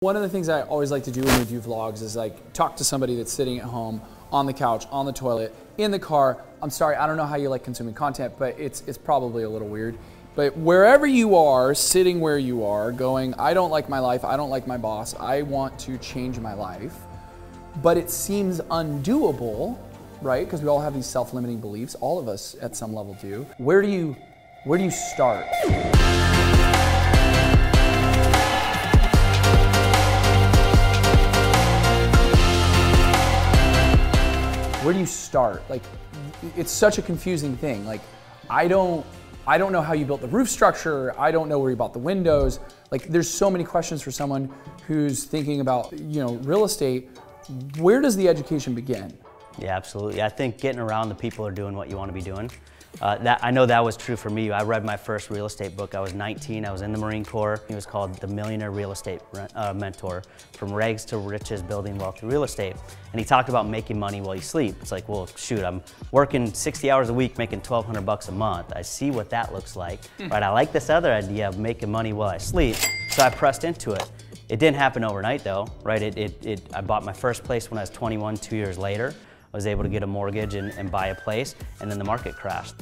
One of the things I always like to do when we do vlogs is like talk to somebody that's sitting at home on the couch, on the toilet, in the car. I'm sorry, I don't know how you like consuming content, but it's it's probably a little weird. But wherever you are, sitting where you are, going, I don't like my life, I don't like my boss, I want to change my life. But it seems undoable, right? Because we all have these self-limiting beliefs. All of us at some level do. Where do you where do you start? Where do you start? Like, it's such a confusing thing. Like, I don't, I don't know how you built the roof structure. I don't know where you bought the windows. Like, there's so many questions for someone who's thinking about, you know, real estate. Where does the education begin? Yeah, absolutely. I think getting around the people are doing what you want to be doing. Uh, that, I know that was true for me. I read my first real estate book. I was 19. I was in the Marine Corps. It was called The Millionaire Real Estate uh, Mentor, From Rags to Riches, Building Wealth Through Real Estate. And he talked about making money while you sleep. It's like, well, shoot, I'm working 60 hours a week, making 1,200 bucks a month. I see what that looks like, hmm. right? I like this other idea of making money while I sleep, so I pressed into it. It didn't happen overnight though, right? It, it, it, I bought my first place when I was 21, two years later. I was able to get a mortgage and, and buy a place, and then the market crashed.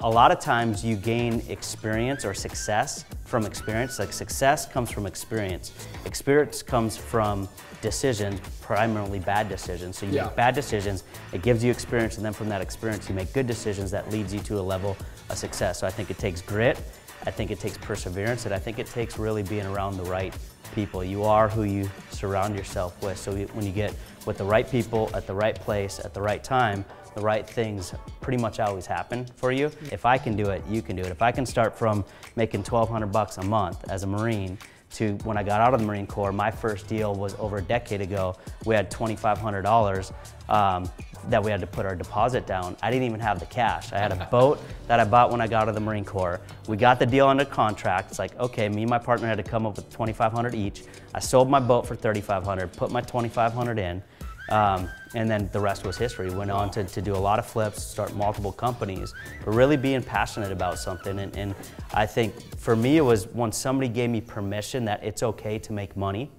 A lot of times you gain experience or success from experience. Like success comes from experience. Experience comes from decisions, primarily bad decisions. So you yeah. make bad decisions, it gives you experience, and then from that experience you make good decisions that leads you to a level of success. So I think it takes grit, I think it takes perseverance, and I think it takes really being around the right people. You are who you surround yourself with. So when you get with the right people at the right place at the right time, the right things pretty much always happen for you. If I can do it, you can do it. If I can start from making 1200 bucks a month as a Marine to when I got out of the Marine Corps, my first deal was over a decade ago. We had $2,500 um, that we had to put our deposit down. I didn't even have the cash. I had a boat that I bought when I got out of the Marine Corps. We got the deal under contract. It's like, okay, me and my partner had to come up with 2,500 each. I sold my boat for 3,500, put my 2,500 in. Um, and then the rest was history. Went on to, to do a lot of flips, start multiple companies, but really being passionate about something. And, and I think for me, it was when somebody gave me permission that it's okay to make money,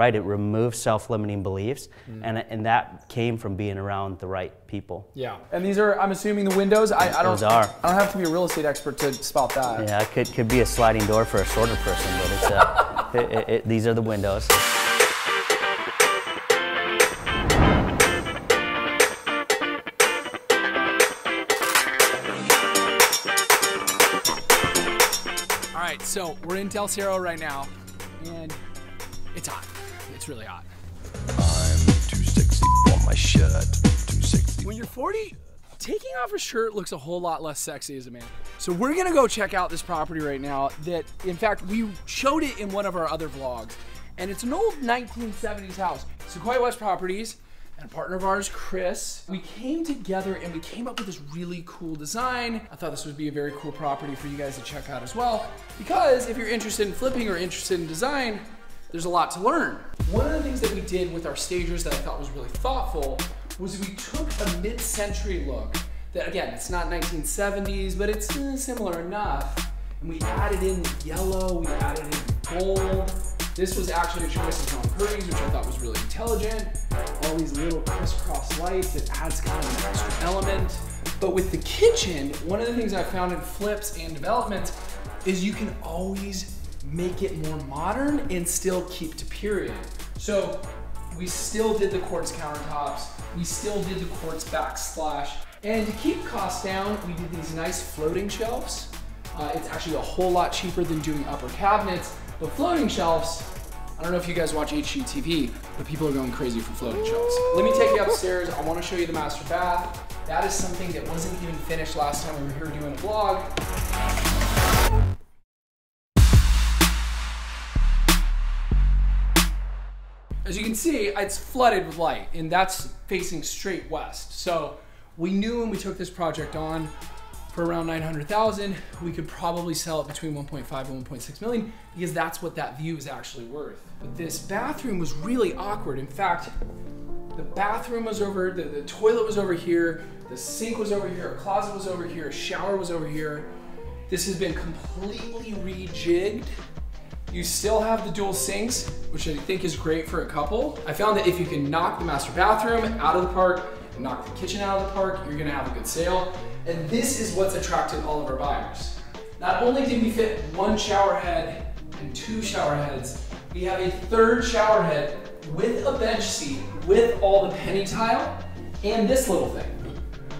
right? It removes self-limiting beliefs, mm. and, and that came from being around the right people. Yeah, and these are, I'm assuming the windows, I, I don't, Those are. I don't have to be a real estate expert to spot that. Yeah, it could, could be a sliding door for a shorter person, but it's, uh, it, it, it, these are the windows. All right, so we're in Del Cerro right now, and it's hot. It's really hot. I'm too sexy for my shirt. Too sexy. When you're 40, taking off a shirt looks a whole lot less sexy as a man. So we're gonna go check out this property right now that, in fact, we showed it in one of our other vlogs. And it's an old 1970s house. Sequoia West Properties and a partner of ours, Chris. We came together and we came up with this really cool design. I thought this would be a very cool property for you guys to check out as well, because if you're interested in flipping or interested in design, there's a lot to learn. One of the things that we did with our stagers that I thought was really thoughtful was we took a mid-century look that again, it's not 1970s, but it's similar enough. And we added in yellow, we added in gold, this was actually a choice of Tom Purdy's, which I thought was really intelligent. All these little crisscross lights, it adds kind of an extra element. But with the kitchen, one of the things I found in flips and developments is you can always make it more modern and still keep to period. So we still did the quartz countertops, we still did the quartz backsplash, and to keep costs down, we did these nice floating shelves. Uh, it's actually a whole lot cheaper than doing upper cabinets, but floating shelves, I don't know if you guys watch HGTV, but people are going crazy for floating shelves. Let me take you upstairs. I want to show you the master bath. That is something that wasn't even finished last time we were here doing a vlog. As you can see, it's flooded with light, and that's facing straight west. So we knew when we took this project on, for around 900,000, we could probably sell it between 1.5 and 1.6 million because that's what that view is actually worth. But this bathroom was really awkward. In fact, the bathroom was over, the, the toilet was over here, the sink was over here, a closet was over here, a shower was over here. This has been completely rejigged You still have the dual sinks, which I think is great for a couple. I found that if you can knock the master bathroom out of the park, and knock the kitchen out of the park, you're gonna have a good sale. And this is what's attracted all of our buyers. Not only did we fit one shower head and two shower heads, we have a third shower head with a bench seat, with all the penny tile, and this little thing.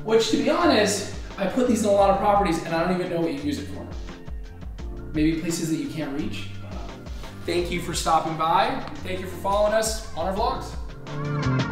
Which to be honest, I put these in a lot of properties and I don't even know what you use it for. Maybe places that you can't reach. Thank you for stopping by. Thank you for following us on our vlogs.